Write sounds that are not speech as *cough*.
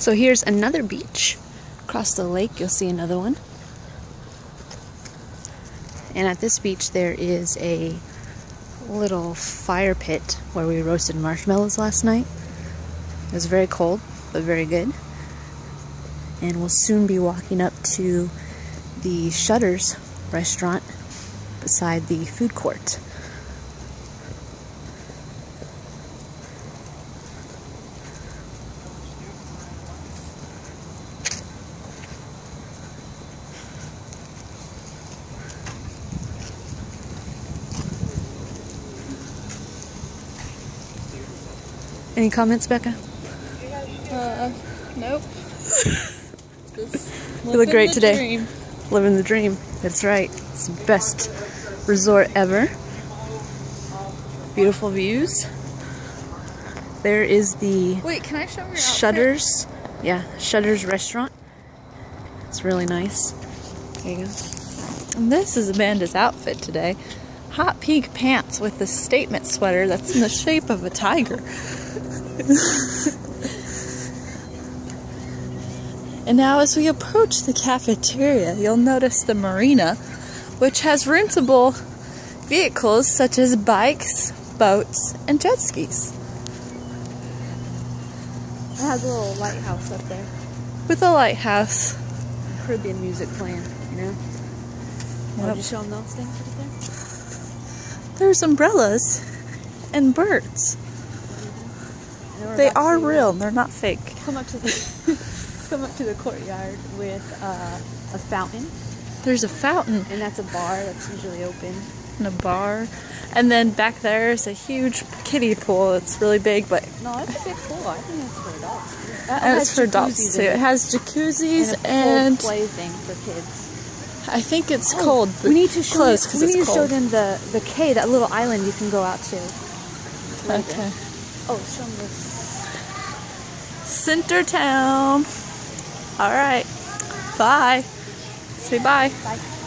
So here's another beach. Across the lake, you'll see another one. And at this beach, there is a little fire pit where we roasted marshmallows last night. It was very cold, but very good. And we'll soon be walking up to the Shutters restaurant beside the food court. Any comments, Becca? Uh, nope. *laughs* you look great today. Dream. Living the dream. That's right. It's the best resort ever. Beautiful views. There is the Wait, can I show your Shutters. Outfit? Yeah, Shutters restaurant. It's really nice. There you go. And this is Amanda's outfit today. Hot pink pants with the statement sweater that's in the shape of a tiger. *laughs* and now as we approach the cafeteria, you'll notice the marina, which has rentable vehicles such as bikes, boats, and jet skis. It has a little lighthouse up there. With a lighthouse. Caribbean music playing, you know? Yep. Did you show them those things right there? There's umbrellas and birds. They are real. They're not fake. Come up to the *laughs* come up to the courtyard with uh, a fountain. There's a fountain, and that's a bar that's usually open. And a bar, and then back there is a huge kiddie pool. It's really big, but no, it's a big pool. I think it's for adults. and it's for adults too. It. it has jacuzzis and, and play thing for kids. I think it's oh, cold. We need to show because we need to show them the the cay, that little island you can go out to. Okay. Oh, show this. Center Town. All right. Bye. Say bye. Bye.